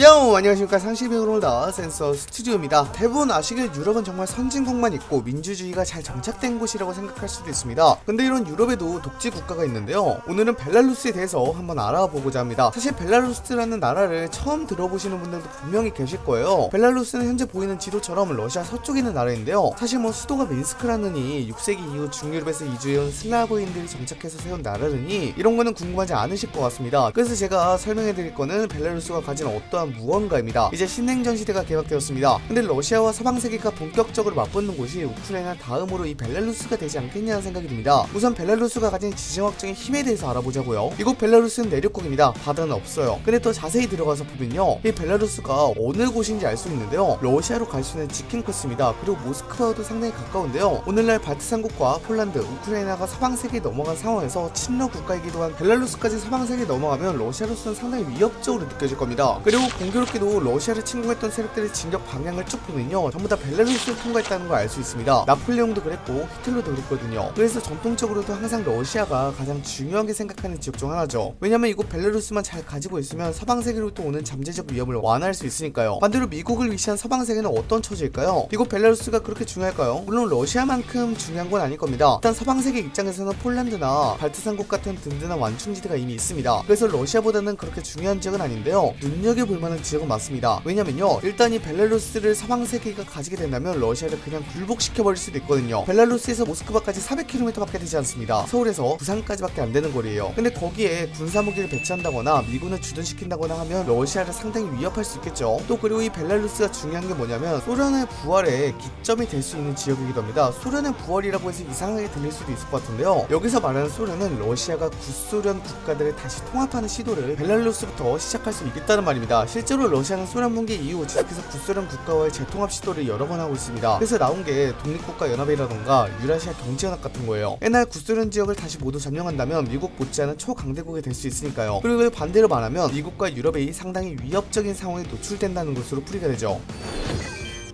요 안녕하십니까. 상시백으로 다 센서 스튜디오입니다. 대부분 아시길 유럽은 정말 선진국만 있고 민주주의가 잘 정착된 곳이라고 생각할 수도 있습니다. 근데 이런 유럽에도 독재 국가가 있는데요. 오늘은 벨라루스에 대해서 한번 알아보고자 합니다. 사실 벨라루스라는 나라를 처음 들어보시는 분들도 분명히 계실 거예요. 벨라루스는 현재 보이는 지도처럼 러시아 서쪽에 있는 나라인데요. 사실 뭐 수도가 민스크라느니 6세기 이후 중유럽에서 이주해온 슬라브인들이 정착해서 세운 나라느니 이런 거는 궁금하지 않으실 것 같습니다. 그래서 제가 설명해 드릴 거는 벨라루스가 가진 어떠한 무언가입니다. 이제 신냉전 시대가 개막되었습니다. 근데 러시아와 서방 세계가 본격적으로 맞붙는 곳이 우크라이나 다음으로 이 벨라루스가 되지 않겠냐는 생각이 듭니다. 우선 벨라루스가 가진 지정학적인 힘에 대해서 알아보자고요. 미국 벨라루스는 내륙국입니다. 바다는 없어요. 근데 또 자세히 들어가서 보면요. 이 벨라루스가 어느 곳인지 알 수 있는데요. 러시아로 갈 수 있는 직행 코스입니다. 그리고 모스크바와도 상당히 가까운데요. 오늘날 발트삼국과 폴란드, 우크라이나가 서방 세계에 넘어간 상황에서 친러 국가이기도 한 벨라루스까지 서방 세계에 넘어가면 러시아로서는 상당히 위협적으로 느껴질 겁니다. 그리고 공교롭게도 러시아를 침공했던 세력들의 진격 방향을 쭉 보면요 전부 다 벨라루스를 통과했다는 걸 알 수 있습니다. 나폴레옹도 그랬고 히틀러도 그랬거든요. 그래서 전통적으로도 항상 러시아가 가장 중요하게 생각하는 지역 중 하나죠. 왜냐면 이곳 벨라루스만 잘 가지고 있으면 서방 세계로부터 오는 잠재적 위협을 완화할 수 있으니까요. 반대로 미국을 위시한 서방 세계는 어떤 처지일까요? 이곳 벨라루스가 그렇게 중요할까요? 물론 러시아만큼 중요한 건 아닐 겁니다. 일단 서방 세계 입장에서는 폴란드나 발트산국 같은 든든한 완충지대가 이미 있습니다. 그래서 러시아보다는 그렇게 중요한 지역은 아닌데요. 눈여겨볼 만한 지역은 맞습니다. 왜냐면요. 일단 이 벨라루스를 서방 세계가 가지게 된다면 러시아를 그냥 굴복시켜버릴 수도 있거든요. 벨라루스에서 모스크바까지 400km밖에 되지 않습니다. 서울에서 부산까지밖에 안 되는 거리예요. 근데 거기에 군사 무기를 배치한다거나 미군을 주둔시킨다거나 하면 러시아를 상당히 위협할 수 있겠죠. 또 그리고 이 벨라루스가 중요한 게 뭐냐면 소련의 부활의 기점이 될 수 있는 지역이기도 합니다. 소련의 부활이라고 해서 이상하게 들릴 수도 있을 것 같은데요. 여기서 말하는 소련은 러시아가 구소련 국가들을 다시 통합하는 시도를 벨라루스부터 시작할 수 있겠다는 말입니다. 실제로 러시아는 소련 붕괴 이후 지속해서 구소련 국가와의 재통합 시도를 여러 번 하고 있습니다. 그래서 나온 게 독립국가 연합이라던가 유라시아 경제연합 같은 거예요. 옛날 구소련 지역을 다시 모두 점령한다면 미국 못지않은 초강대국이 될 수 있으니까요. 그리고 반대로 말하면 미국과 유럽이 상당히 위협적인 상황에 노출된다는 것으로 풀이가 되죠.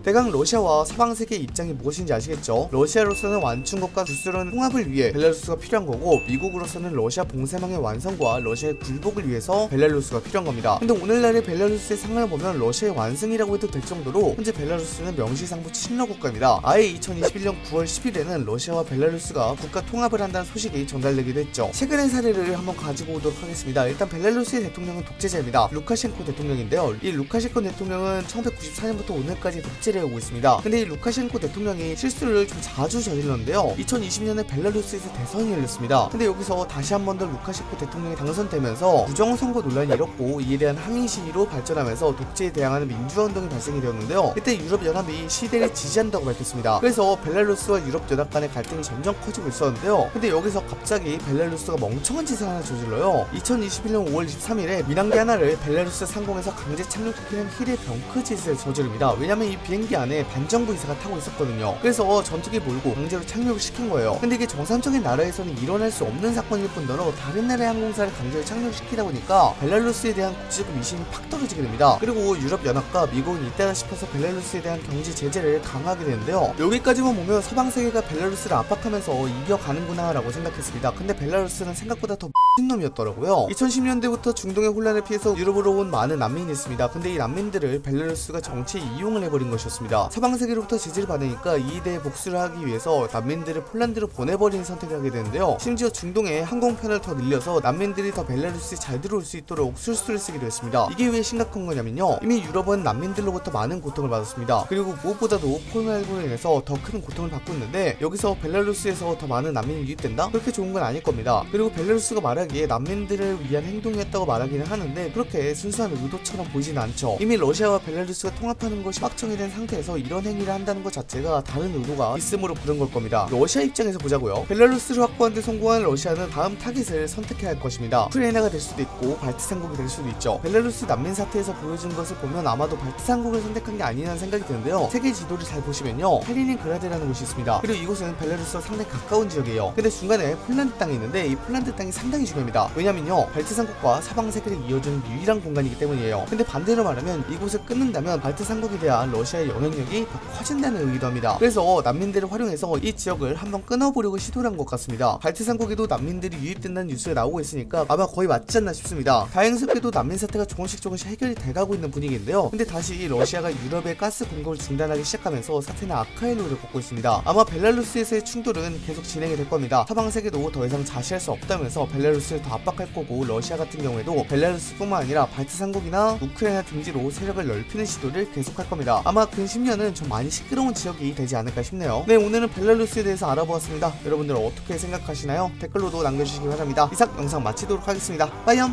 대강 러시아와 서방 세계의 입장이 무엇인지 아시겠죠? 러시아로서는 완충국과 구스런 통합을 위해 벨라루스가 필요한 거고 미국으로서는 러시아 봉쇄망의 완성과 러시아의 굴복을 위해서 벨라루스가 필요한 겁니다. 근데 오늘날의 벨라루스의 상황을 보면 러시아의 완승이라고 해도 될 정도로 현재 벨라루스는 명시상부 친러 국가입니다. 아예 2021년 9월 10일에는 러시아와 벨라루스가 국가 통합을 한다는 소식이 전달되기도 했죠. 최근의 사례를 한번 가지고 오도록 하겠습니다. 일단 벨라루스의 대통령은 독재자입니다. 루카셴코 대통령인데요. 이 루카셴코 대통령은 1994년부터 오늘까지 독재 독재를 해오고 있습니다. 근데 이 루카셴코 대통령이 실수를 좀 자주 저질렀는데요. 2020년에 벨라루스에서 대선이 열렸습니다. 근데 여기서 다시 한 번 더 루카셴코 대통령이 당선되면서 부정선거 논란이 일었고 이에 대한 항의 시위로 발전하면서 독재에 대항하는 민주화 운동이 발생이 되었는데요. 이때 유럽연합이 시위대를 지지한다고 밝혔습니다. 그래서 벨라루스와 유럽연합 간의 갈등이 점점 커지고 있었는데요. 근데 여기서 갑자기 벨라루스가 멍청한 짓을 하나 저질러요. 2021년 5월 23일에 민항기 하나를 벨라루스 상공에서 강제 착륙시키는 희대의 병크 짓을 저지릅니다. 왜냐면 이 비행 비 행기 안에 반정부 인사가 타고 있었거든요. 그래서 전투기 몰고 강제로 착륙을 시킨 거예요. 근데 이게 정상적인 나라에서는 일어날 수 없는 사건일 뿐더러 다른 나라의 항공사를 강제로 착륙시키다 보니까 벨라루스에 대한 국제적 위신이 팍 떨어지게 됩니다. 그리고 유럽연합과 미국은 이때다 싶어서 벨라루스에 대한 경제 제재를 강화하게 되는데요. 여기까지만 보면 서방 세계가 벨라루스를 압박하면서 이겨가는구나 라고 생각했습니다. 근데 벨라루스는 생각보다 더 놈이었더라고요. 2010년대부터 중동의 혼란을 피해서 유럽으로 온 많은 난민이 있습니다. 근데 이 난민들을 벨라루스가 정치에 이용을 해버린 것이었습니다. 있었습니다. 서방 세계로부터 제재를 받으니까 이에 대해 복수를 하기 위해서 난민들을 폴란드로 보내버리는 선택을 하게 되는데요. 심지어 중동에 항공편을 더 늘려서 난민들이 더 벨라루스에 잘 들어올 수 있도록 술수를 쓰기로 했습니다. 이게 왜 심각한 거냐면요. 이미 유럽은 난민들로부터 많은 고통을 받았습니다. 그리고 무엇보다도 코로나19로 인해서 더 큰 고통을 받고 있는데 여기서 벨라루스에서 더 많은 난민이 유입된다? 그렇게 좋은 건 아닐 겁니다. 그리고 벨라루스가 말 하기에 난민들을 위한 행동이었다고 말하기는 하는데 그렇게 순수한 의도처럼 보이진 않죠. 이미 러시아와 벨라루스가 통합하는 것이 확정이 된 상태에서 이런 행위를 한다는 것 자체가 다른 의도가 있음으로 그런 걸 겁니다. 러시아 입장에서 보자고요. 벨라루스를 확보하는 데 성공한 러시아는 다음 타깃을 선택해야 할 것입니다. 우크라이나가 될 수도 있고 발트삼국이 될 수도 있죠. 벨라루스 난민 사태에서 보여준 것을 보면 아마도 발트삼국을 선택한 게 아니라는 생각이 드는데요. 세계 지도를 잘 보시면요. 칼리닌그라드라는 곳이 있습니다. 그리고 이곳은 벨라루스와 상당히 가까운 지역이에요. 근데 중간에 폴란드 땅이 있는데 이 폴란드 땅이 상당히 것임입니다. 왜냐면요 발트 삼국과 서방 세계를 이어주는 유일한 공간이기 때문이에요. 근데 반대로 말하면 이곳을 끊는다면 발트 삼국에 대한 러시아의 영향력이 더 커진다는 얘기도 합니다. 그래서 난민들을 활용해서 이 지역을 한번 끊어보려고 시도를 한 것 같습니다. 발트 삼국에도 난민들이 유입된다는 뉴스가 나오고 있으니까 아마 거의 맞지 않나 싶습니다. 다행스럽게도 난민 사태가 조금씩 조금씩 해결이 돼가고 있는 분위기인데요. 근데 다시 러시아가 유럽의 가스 공급을 중단하기 시작하면서 사태는 악화일로를 걷고 있습니다. 아마 벨라루스에서의 충돌은 계속 진행이 될 겁니다. 서방 세계도 더 이상 좌시할 수 없다면서 벨라루스 를 더 압박할 거고 러시아 같은 경우에도 벨라루스뿐만 아니라 발트 삼국이나 우크라이나 등지로 세력을 넓히는 시도를 계속할 겁니다. 아마 근 10년은 좀 많이 시끄러운 지역이 되지 않을까 싶네요. 네 오늘은 벨라루스에 대해서 알아보았습니다. 여러분들 어떻게 생각하시나요? 댓글로도 남겨주시기 바랍니다. 이상 영상 마치도록 하겠습니다. 빠이염